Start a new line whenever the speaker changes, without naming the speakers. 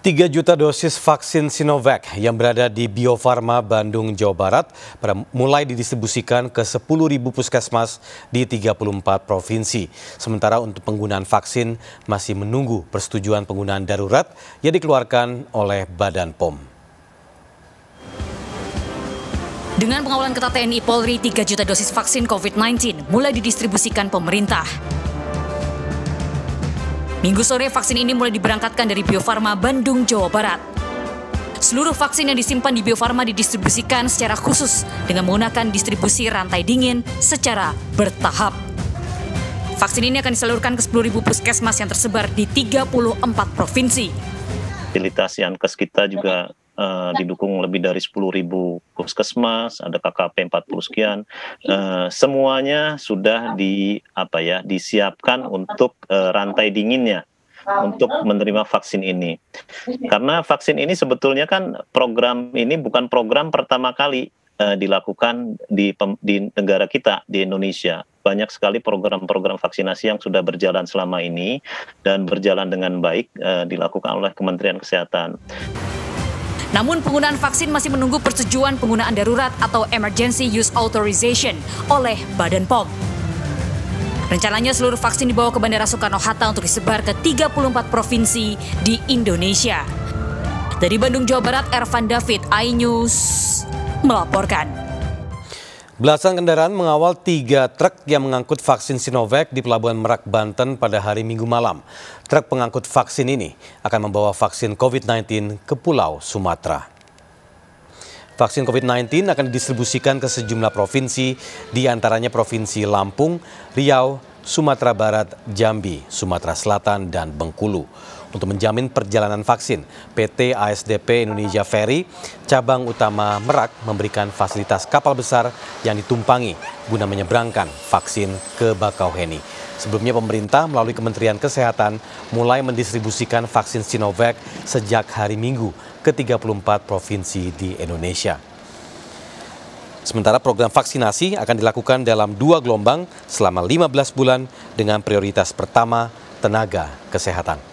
3 juta dosis vaksin Sinovac yang berada di Bio Farma Bandung, Jawa Barat mulai didistribusikan ke 10.000 puskesmas di 34 provinsi. Sementara untuk penggunaan vaksin masih menunggu persetujuan penggunaan darurat yang dikeluarkan oleh Badan POM.
Dengan pengawalan ketat TNI Polri, 3 juta dosis vaksin COVID-19 mulai didistribusikan pemerintah. Minggu sore vaksin ini mulai diberangkatkan dari Bio Farma Bandung, Jawa Barat. Seluruh vaksin yang disimpan di Bio Farma didistribusikan secara khusus dengan menggunakan distribusi rantai dingin secara bertahap. Vaksin ini akan disalurkan ke 10.000 puskesmas yang tersebar di 34 provinsi.
Fasilitas Yankes kita juga uh, didukung lebih dari 10.000 puskesmas, ada KKP 40 sekian. Uh, semuanya sudah di apa ya disiapkan untuk uh, rantai dinginnya untuk menerima vaksin ini. Karena vaksin ini sebetulnya kan program ini bukan program pertama kali dilakukan di di negara kita di Indonesia. Banyak sekali program-program vaksinasi yang sudah berjalan selama ini dan berjalan dengan baik uh, dilakukan oleh Kementerian Kesehatan.
Namun penggunaan vaksin masih menunggu persetujuan penggunaan darurat atau Emergency Use Authorization oleh Badan POM. Rencananya seluruh vaksin dibawa ke Bandara Soekarno-Hatta untuk disebar ke 34 provinsi di Indonesia. Dari Bandung, Jawa Barat, Ervan David, iNews melaporkan.
Belasan kendaraan mengawal tiga truk yang mengangkut vaksin Sinovac di Pelabuhan Merak, Banten pada hari Minggu malam. Truk pengangkut vaksin ini akan membawa vaksin COVID-19 ke Pulau Sumatera. Vaksin COVID-19 akan didistribusikan ke sejumlah provinsi, di antaranya Provinsi Lampung, Riau, Sumatera Barat, Jambi, Sumatera Selatan, dan Bengkulu. Untuk menjamin perjalanan vaksin, PT ASDP Indonesia Ferry, cabang utama Merak memberikan fasilitas kapal besar yang ditumpangi guna menyeberangkan vaksin ke Bakauheni. Sebelumnya pemerintah melalui Kementerian Kesehatan mulai mendistribusikan vaksin Sinovac sejak hari Minggu ke 34 provinsi di Indonesia. Sementara program vaksinasi akan dilakukan dalam dua gelombang selama 15 bulan dengan prioritas pertama tenaga kesehatan.